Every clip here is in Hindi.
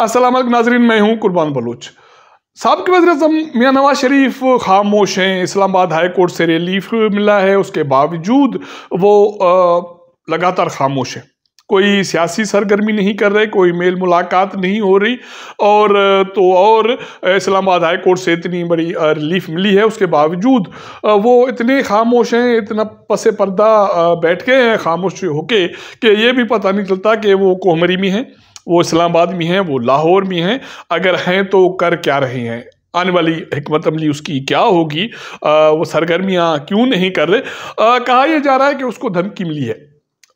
असलम नाजरीन मैं हूँ कुर्बान बलूच। सबक वजी अजम मियाँ नवाज़ शरीफ खामोश हैं। इस्लामाबाद हाई कोर्ट से रिलीफ मिला है उसके बावजूद वो आ, लगातार खामोश है। कोई सियासी सरगर्मी नहीं कर रहे कोई मेल मुलाकात नहीं हो रही और तो और इस्लामाबाद हाई कोर्ट से इतनी बड़ी रिलीफ मिली है। उसके बावजूद वो इतने खामोश हैं इतना पसे पर्दा बैठ गए हैं खामोश होके कि ये भी पता नहीं चलता कि वो कोहमरी में हैं। वो इस्लामाबाद में हैं वो लाहौर में हैं। अगर हैं तो कर क्या रहे हैं? आने वाली हमत अमली उसकी क्या होगी? आ, वो सरगर्मियाँ क्यों नहीं कर रहे? आ, कहा यह जा रहा है कि उसको धमकी मिली है।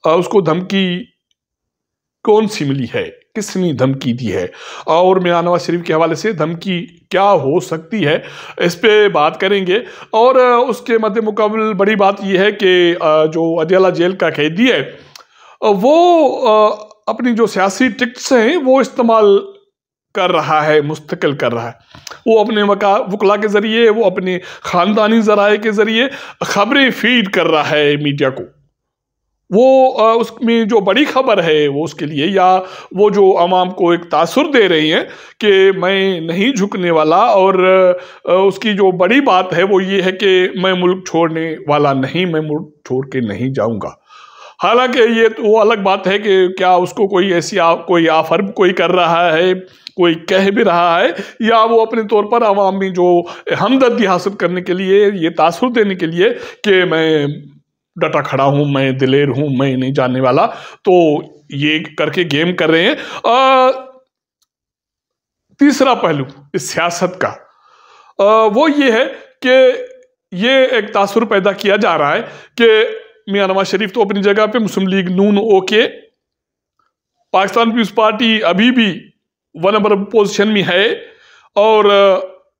आ, उसको धमकी कौन सी मिली है? किसने धमकी दी है? और मैं नवाज़ शरीफ के हवाले से धमकी क्या हो सकती है? इस पर बात करेंगे। और उसके मद्दे मुकाबल बड़ी बात यह है कि जो अदियाला जेल का कैदी है वो अपनी जो सियासी टिक्ट्स हैं, वो इस्तेमाल कर रहा है, मुस्तकिल कर रहा है। वो अपने वका, वकला के ज़रिए, वो अपने ख़ानदानी ज़राए के ज़रिए ख़बरें फ़ीड कर रहा है मीडिया को। वो उसमें जो बड़ी खबर है, वो उसके लिए, या वो जो आवाम को एक तासुर दे रही हैं कि मैं नहीं झुकने वाला और उसकी जो बड़ी बात है, वो ये है कि मैं मुल्क छोड़ने वाला नहीं, मैं मुल्क छोड़ के नहीं जाऊँगा। हालाँकि ये तो वो अलग बात है कि क्या उसको कोई ऐसी आ, कोई आफर कोई कर रहा है कोई कह भी रहा है या वो अपने तौर पर आवाम में जो हमदर्दी हासिल करने के लिए ये तासुर देने के लिए कि मैं डटा खड़ा हूँ मैं दिलेर हूँ मैं नहीं जानने वाला तो ये करके गेम कर रहे हैं। आ, तीसरा पहलू इस सियासत का। आ, वो ये है कि ये एक तासुर पैदा किया जा रहा है कि मियाँ नवाज़ शरीफ तो अपनी जगह पे मुस्लिम लीग नून ओके। पाकिस्तान पीपल्स पार्टी अभी भी वन नंबर पोजिशन में है और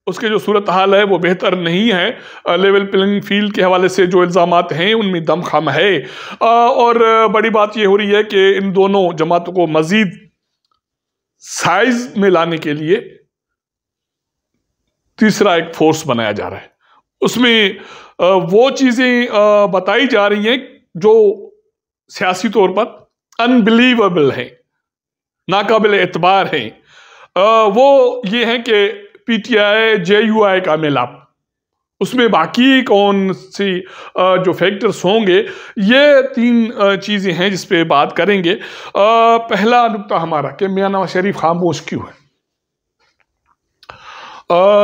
उसके जो सूरत हाल है वो बेहतर नहीं है। लेवल प्लेइंग फ़ील्ड के हवाले से जो इल्ज़ाम हैं, उनमें दम खम है और बड़ी बात ये हो रही है कि इन दोनों जमातों को मज़ीद साइज़ में लाने के लिए तीसरा एक फोर्स बनाया जा रहा है। उसमें वो चीज़ें बताई जा रही हैं जो सियासी तौर पर अनबिलीवेबल हैं, नाकाबिल एतबार हैं। वो ये हैं कि पीटीआई जेयूआई का मिलाप। उसमें बाकी कौन सी जो फैक्टर्स होंगे, ये तीन चीज़ें हैं जिस पे बात करेंगे। पहला नुकता हमारा कि मियाँ नवाज़ शरीफ खामोश क्यों है?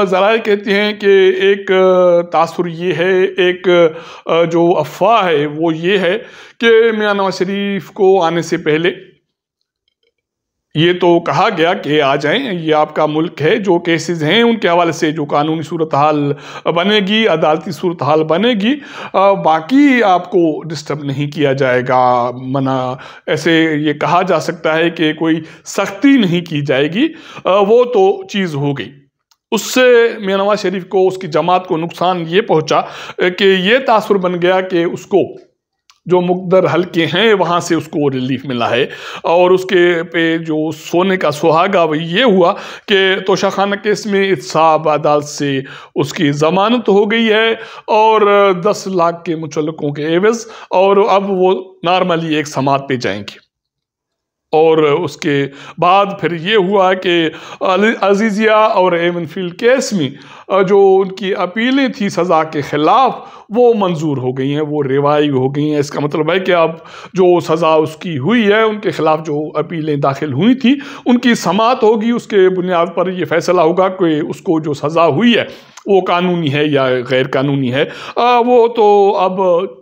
ज़रा कहते हैं कि एक तासुर ये है, एक जो अफवाह है, वो ये है कि मियाँ नवाज़ शरीफ को आने से पहले ये तो कहा गया कि आ जाएँ, ये आपका मुल्क है, जो केसेस हैं, उनके हवाले से जो कानूनी सूरत हाल बनेगी, अदालती सूरत हाल बनेगी बाकी आपको डिस्टर्ब नहीं किया जाएगा। मना, ऐसे ये कहा जा सकता है कि कोई सख्ती नहीं की जाएगी। वो तो चीज़ हो गई। उससे मियाँ नवाज़ शरीफ को, उसकी जमात को नुकसान ये पहुँचा कि ये तासुर बन गया कि उसको जो मुकदर हल्के हैं, वहाँ से उसको रिलीफ मिला है। और उसके पे जो सोने का सुहागा वो ये हुआ कि तोशा खाना केस में इसाब अदालत से उसकी ज़मानत हो गई है और दस लाख के मुचलकों के एवज़, और अब वो नॉर्मली एक समात पे जाएँगे। और उसके बाद फिर ये हुआ कि अजीज़िया और एवन फ़ील्ड केस में जो उनकी अपीलें थी सज़ा के ख़िलाफ़ वो मंजूर हो गई हैं वो रिवाई हो गई हैं। इसका मतलब है कि अब जो सज़ा उसकी हुई है उनके ख़िलाफ़ जो अपीलें दाखिल हुई थी उनकी समात होगी। उसके बुनियाद पर ये फैसला होगा कि उसको जो सज़ा हुई है वो कानूनी है या गैर कानूनी है। आ, वो तो अब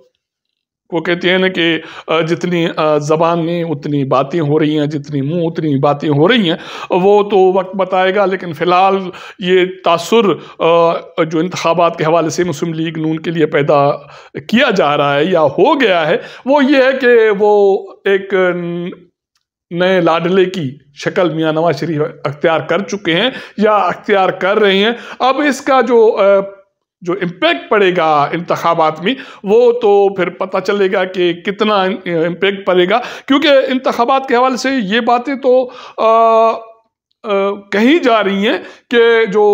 वो कहते हैं ना कि जितनी ज़बान उतनी बातें हो रही हैं, जितनी मुँह उतनी बातें हो रही हैं, वो तो वक्त बताएगा, लेकिन फ़िलहाल ये तासर जो इंतबात के हवाले से मुस्लिम लीग नून के लिए पैदा किया जा रहा है या हो गया है, वो ये है कि वो एक नए लाडले की शक्ल मियाँ नवाज़ शरीफ अख्तियार कर चुके हैं या अख्तियार कर रहे हैं। अब इसका जो जो इम्पैक्ट पड़ेगा इंतबात में वो तो फिर पता चलेगा कि कितना इम्पैक्ट पड़ेगा। क्योंकि इंतबात के हवाले से ये बातें तो आ, कही जा रही हैं कि जो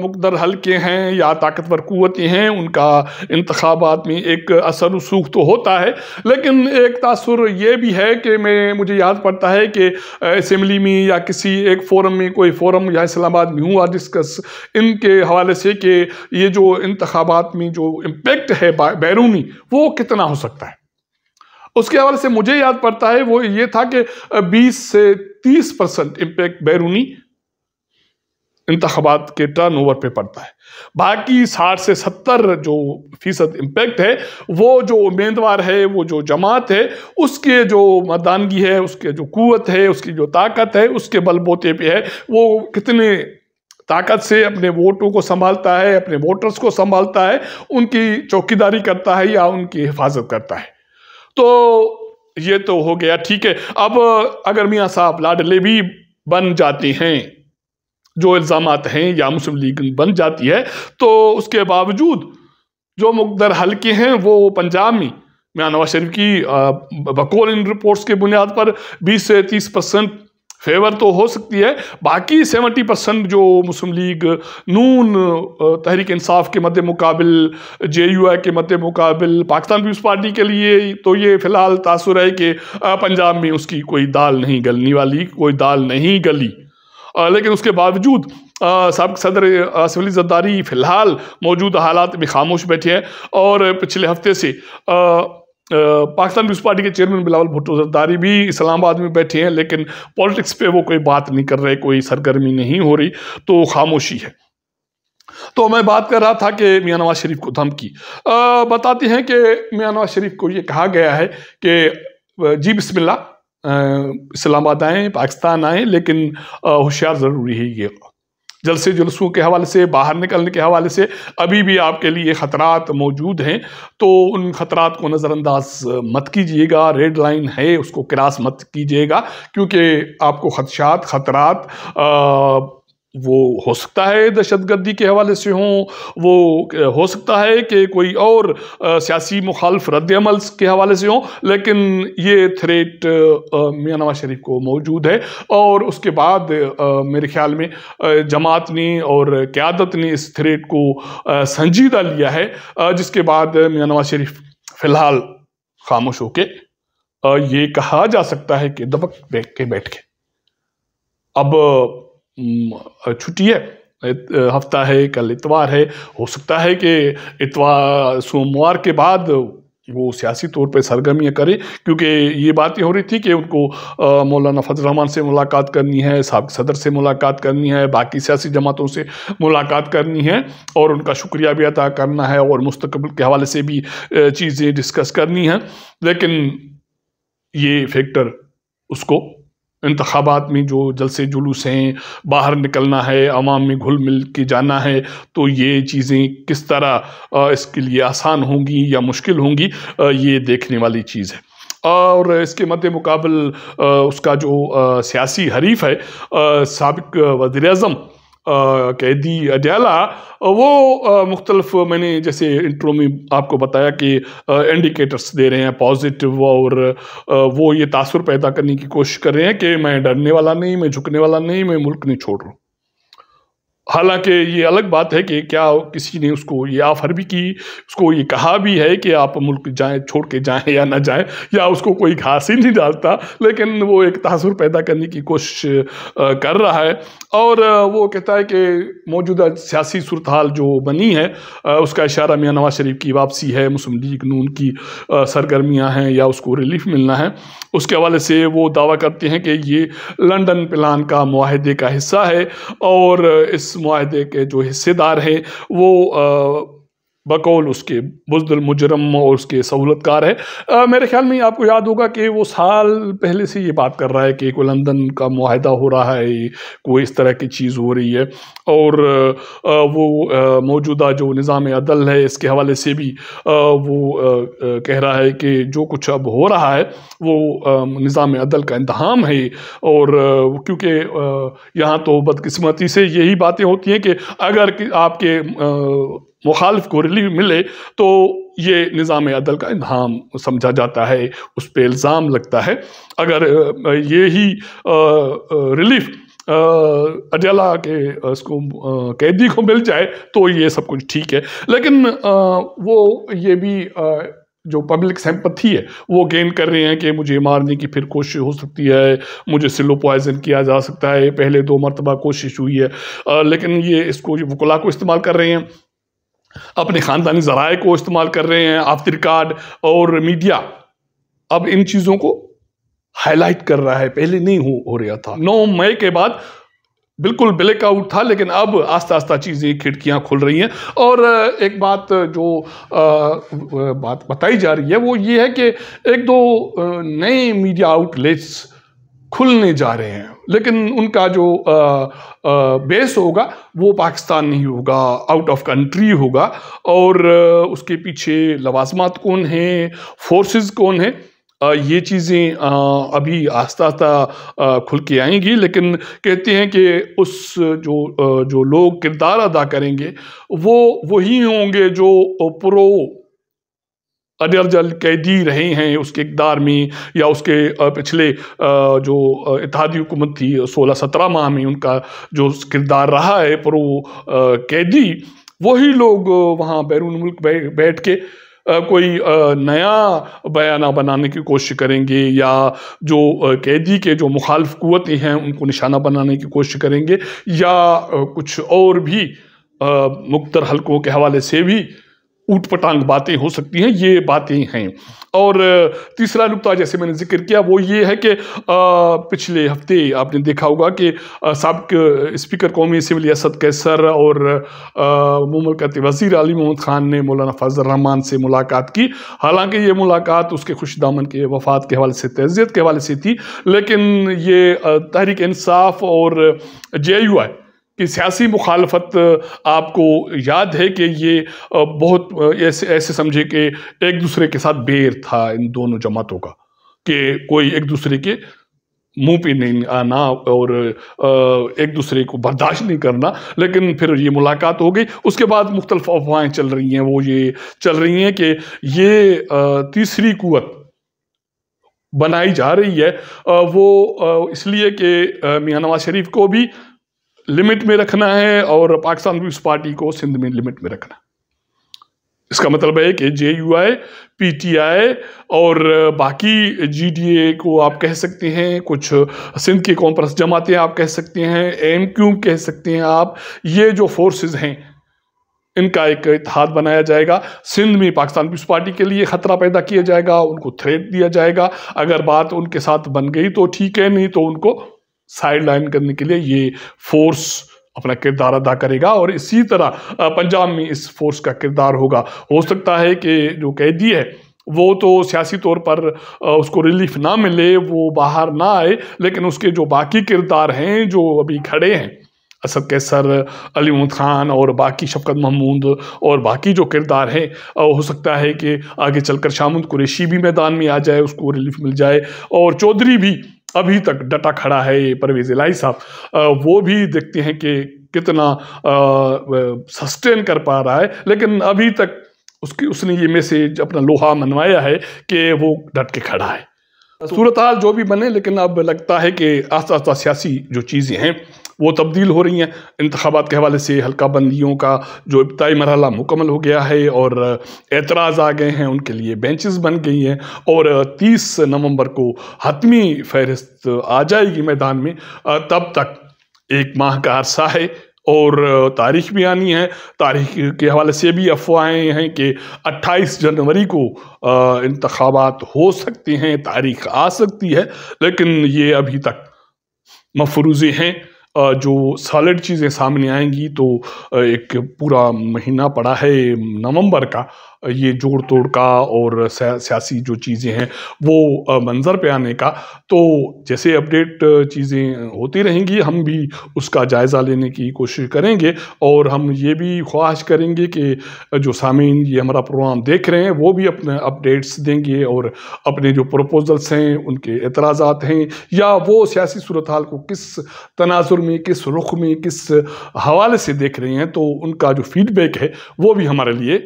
मुकदर हल्के हैं या ताकतवर कुतें हैं, उनका इंतबात में एक असर रसूख तो होता है। लेकिन एक तासर ये भी है कि मैं, मुझे याद पड़ता है कि असम्बली में या किसी एक फोरम में, कोई फोरम या इस्लामाबाद में हुआ डिस्कस, इनके हवाले से कि ये जो इंतबात में जो इम्पेक्ट है बैरूनी, वो कितना हो सकता है। उसके हवाले से मुझे याद पड़ता है, वो ये था कि 20 से 30 परसेंट इम्पैक्ट बैरूनी इंतबात के टर्न ओवर पे पड़ता है। बाकी साठ से सत्तर जो फ़ीसद इम्पैक्ट है, वो जो उम्मीदवार है, वो जो जमात है, उसके जो मतदानगी है, उसके जो कुत है, उसकी जो ताकत है, उसके बलबोते पे है। वो कितने ताकत से अपने वोटों को संभालता है, अपने वोटर्स को संभालता है, उनकी चौकीदारी करता है या उनकी हिफाजत करता है। तो ये तो हो गया, ठीक है। अब, अगर मियाँ साहब लाडले भी बन जाते हैं, जो इल्ज़ाम हैं या मुस्लिम लीग बन जाती है तो उसके बावजूद जो मुकदर हल्के हैं, वो पंजाब में, मियाँ नवाज़ शरीफ की बकौल इन रिपोर्ट्स के बुनियाद पर 20 से 30 परसेंट फेवर तो हो सकती है। बाकी सेवेंटी परसेंट जो मुस्लिम लीग, नून तहरीक इंसाफ के मद्द मुकाबिल जे यू आई के मद्द मुकाबिल, पाकिस्तान पीपल्स पार्टी के लिए तो ये फ़िलहाल तासुर है कि पंजाब में उसकी कोई दाल नहीं गलने वाली, कोई दाल नहीं गली। लेकिन उसके बावजूद सबक सदर असफली जद्दारी फ़िलहाल मौजूदा हालात में खामोश बैठे हैं। और पिछले हफ़्ते से पाकिस्तान पीपल्स पार्टी के चेयरमैन बिलावल भुट्टो जरदारी भी इस्लामाबाद में बैठे हैं, लेकिन पॉलिटिक्स पे वो कोई बात नहीं कर रहे, कोई सरगर्मी नहीं हो रही तो खामोशी है। तो मैं बात कर रहा था कि मियाँ नवाज़ शरीफ को धमकी। बताते हैं कि मियाँ नवाज़ शरीफ को ये कहा गया है कि जी बिस्मिल्ला इस्लामाबाद आए, पाकिस्तान आए, लेकिन होशियार ज़रूरी है ये। जलसे जुलसों के हवाले से, बाहर निकलने के हवाले से अभी भी आपके लिए ख़तरा मौजूद हैं। तो उन खतरा को नज़रअंदाज मत कीजिएगा, रेड लाइन है, उसको क्रास मत कीजिएगा, क्योंकि आपको खदशात, ख़तरात वो हो सकता है दहशत गर्दी के हवाले से हों, वो हो सकता है कि कोई और सियासी मुखालफ रद्दमल के हवाले से हों, लेकिन ये थ्रेट मियाँ नवाज़ शरीफ को मौजूद है। और उसके बाद मेरे ख्याल में जमात ने और क़्यादत ने इस थ्रेट को संजीदा लिया है। जिसके बाद मियाँ नवाज़ शरीफ फ़िलहाल खामोश होके ये कहा जा सकता है कि दबक बैठ के बैठ के। अब छुट्टी है हफ़्ता है, कल इतवार है। हो सकता है कि इतवार, सोमवार के बाद वो सियासी तौर पे सरगर्मियाँ करें, क्योंकि ये बातें हो रही थी कि उनको मौलाना फजल रहमान से मुलाकात करनी है सबक सदर से मुलाकात करनी है, बाकी सियासी जमातों से मुलाकात करनी है, और उनका शुक्रिया भी अदा करना है, और मुस्तकबिल के हवाले से भी चीज़ें डिस्कस करनी है। लेकिन ये फैक्टर उसको इंतबात में जो जलसे जुलूस हैं, बाहर निकलना है आवाम में घुल मिल के जाना है तो ये चीज़ें किस तरह इसके लिए आसान होंगी या मुश्किल होंगी ये देखने वाली चीज़ है। और इसके मद्द मुकाबल उसका जो सियासी हरीफ है सबक वज़ी अजम कैदी अडयाला वो मुख्तलफ मैंने जैसे इंट्रो में आपको बताया कि इंडिकेटर्स दे रहे हैं, पॉजिटिव और वो ये तासर पैदा करने की कोशिश कर रहे हैं कि मैं डरने वाला नहीं, मैं झुकने वाला नहीं, मैं मुल्क नहीं छोड़ रहा हूँ। हालाँकि ये अलग बात है कि क्या किसी ने उसको ये ऑफ़र भी की, उसको ये कहा भी है कि आप मुल्क जाएँ, छोड़ के जाएँ या ना जाएँ, या उसको कोई घास ही नहीं डालता, लेकिन वो एक तासुर पैदा करने की कोशिश कर रहा है। और वो कहता है कि मौजूदा सियासी सूरत हाल जो बनी है उसका इशारा मियाँ नवाज़ शरीफ की वापसी है, मुस्लिम लीग नून की सरगर्मियाँ हैं या उसको रिलीफ मिलना है। उसके हवाले से वो दावा करते हैं कि ये लंदन प्लान का माहदे का हिस्सा है और इस माहदे के जो हिस्सेदार हैं वो बकौल उसके बुजदुल मुजरम और उसके सहूलतकार है। आ, मेरे ख्याल में आपको याद होगा कि वो साल पहले से ये बात कर रहा है कि कोई लंदन का माहिदा हो रहा है कोई इस तरह की चीज़ हो रही है। और आ, वो मौजूदा जो निज़ाम अदल है इसके हवाले से भी आ, वो कह रहा है कि जो कुछ अब हो रहा है वो निज़ाम अदल का इंतहाम है। और क्योंकि यहाँ तो बदकस्मती से यही बातें होती हैं कि अगर आपके मुखालफ को रिलीफ मिले तो ये निज़ाम अदल का इंतहाम समझा जाता है, उस पर इल्ज़ाम लगता है। अगर ये ही रिलीफ अडयाला के, उसको कैदी को मिल जाए तो ये सब कुछ ठीक है। लेकिन वो, ये भी जो पब्लिक सेम्पथी है, वो गेन कर रहे हैं कि मुझे मारने की फिर कोशिश हो सकती है, मुझे सिलो पॉइजन किया जा सकता है, पहले दो मरतबा कोशिश हुई है। लेकिन ये इसको वकला को इस्तेमाल कर रहे हैं। अपने ख़ानदानी ज़राए को इस्तेमाल कर रहे हैं ऑफ़ द रिकॉर्ड और मीडिया। अब इन चीज़ों को हाईलाइट कर रहा है। पहले नहीं हो, हो रहा था। नौ मई के बाद बिल्कुल ब्लैक आउट था लेकिन अब आस्ता आस्ता चीज़ें खिड़कियाँ खुल रही हैं। और एक बात जो आ, बात बताई जा रही है वो ये है कि एक दो नए मीडिया आउटलेट्स खुलने जा रहे हैं। लेकिन उनका जो आ, आ, बेस होगा वो पाकिस्तान नहीं होगा आउट ऑफ़ कंट्री होगा। और उसके पीछे लवाजमात कौन हैं फोर्सेस कौन हैं ये चीज़ें अभी आस्ता आस्ता खुल के आएँगी। लेकिन कहते हैं कि उस जो जो लोग किरदार अदा करेंगे वो वही होंगे जो प्रो अदर जल कैदी रहे हैं उसके इकदार में या उसके पिछले जो इतिहादी हुकूमत थी, सोलह सत्रह माह में उनका जो किरदार रहा है, प्रो कैदी, वही लोग वहाँ बैरून मुल्क बैठ के कोई नया बयाना बनाने की कोशिश करेंगे या जो कैदी के जो मुखालफ कुतें हैं उनको निशाना बनाने की कोशिश करेंगे या कुछ और भी मुख्तर हलकों के हवाले से भी ऊट पटांग बातें हो सकती हैं, ये बातें हैं। और तीसरा नुकता जैसे मैंने ज़िक्र किया, वो ये है कि पिछले हफ़्ते आपने देखा होगा कि सबक स्पीकर कौमी असम्बली असद कैसर और मुमलकत वज़ी अली मोहम्मद ख़ान ने मौलाना फजल रहमान से मुलाकात की। हालाँकि ये मुलाकात उसके खुश दामन के वफात के हवाले से तजियत के हवाले से थी, लेकिन ये तहरीक इंसाफ और जे यू आई कि सियासी मुखालफत आपको याद है कि ये बहुत ऐसे ऐसे समझे कि एक दूसरे के साथ बेर था इन दोनों जमातों का, कि कोई एक दूसरे के मुँह पे नहीं आना और एक दूसरे को बर्दाश्त नहीं करना। लेकिन फिर ये मुलाकात हो गई। उसके बाद मुख्तलिफ़ अफवाहें चल रही हैं, वो ये चल रही हैं कि ये तीसरी कुत बनाई जा रही है। वो इसलिए कि मियाँ नवाज़ शरीफ को भी लिमिट में रखना है और पाकिस्तान पीपल्स पार्टी को सिंध में लिमिट में रखना इसका मतलब है कि J U I P T I और बाकी जी डी ए को आप कह सकते हैं, कुछ सिंध की कॉन्फ्रेंस जमातें आप कह सकते हैं एम क्यू कह सकते हैं आप। ये जो फोर्सेस हैं, इनका एक इतिहाद बनाया जाएगा। सिंध में पाकिस्तान पीपल्स पार्टी के लिए ख़तरा पैदा किया जाएगा, उनको थ्रेट दिया जाएगा। अगर बात उनके साथ बन गई तो ठीक है, नहीं तो उनको साइड लाइन करने के लिए ये फोर्स अपना किरदार अदा करेगा और इसी तरह पंजाब में इस फोर्स का किरदार होगा। हो सकता है कि जो कैदी है, वो तो सियासी तौर पर उसको रिलीफ ना मिले, वो बाहर ना आए, लेकिन उसके जो बाकी किरदार हैं, जो अभी खड़े हैं, असद कैसर, अली महमूद ख़ान और बाकी शफकत महमूद और बाकी जो किरदार हैं हो सकता है कि आगे चलकर शामुद कुरेशी भी मैदान में आ जाए, उसको रिलीफ मिल जाए और चौधरी भी अभी तक डटा खड़ा है ये परवेज इलाही साहब। वो भी देखते हैं कि कितना सस्टेन कर पा रहा है लेकिन अभी तक उसकी उसने ये मैसेज अपना लोहा मनवाया है कि वो डट के खड़ा है। सूरत हाल जो भी बने लेकिन अब लगता है कि आस्ता आस्ता सियासी जो चीज़ें हैं वो तब्दील हो रही हैं। इंतबात के हवाले से हल्का बंदियों का जो इब्तई मरहला मुकम्मल हो गया है और एतराज़ आ गए हैं, उनके लिए बेंचेस बन गई हैं और तीस नवंबर को हतमी फहरिस्त आ जाएगी मैदान में। तब तक एक माह का अरसा है और तारीख भी आनी है। तारीख के हवाले से भी अफवाहें हैं कि 28 जनवरी को इंतबात हो सकते हैं, तारीख आ सकती है, लेकिन ये अभी तक मफरूज़े हैं। जो सॉलिड चीज़ें सामने आएँगी तो एक पूरा महीना पड़ा है नवंबर का। ये जोड़ तोड़ का और सियासी जो चीज़ें हैं, वो मंज़र पे आने का। तो जैसे अपडेट चीज़ें होती रहेंगी, हम भी उसका जायज़ा लेने की कोशिश करेंगे और हम ये भी ख्वाहिश करेंगे कि जो सामीन ये हमारा प्रोग्राम देख रहे हैं, वो भी अपने अपडेट्स देंगे और अपने जो प्रपोजल्स हैं, उनके एतराज़ात हैं, या वो सियासी सूरत हाल को किस तनाजुर में, किस रुख में, किस हवाले से देख रहे हैं तो उनका जो फीडबैक है, वो भी हमारे लिए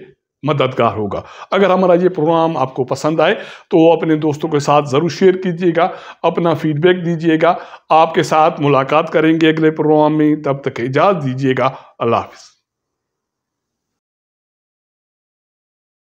मददगार होगा। अगर हमारा ये प्रोग्राम आपको पसंद आए तो अपने दोस्तों के साथ ज़रूर शेयर कीजिएगा, अपना फीडबैक दीजिएगा। आपके साथ मुलाकात करेंगे अगले प्रोग्राम में। तब तक इजाज़ दीजिएगा। अल्लाह हाफिज़।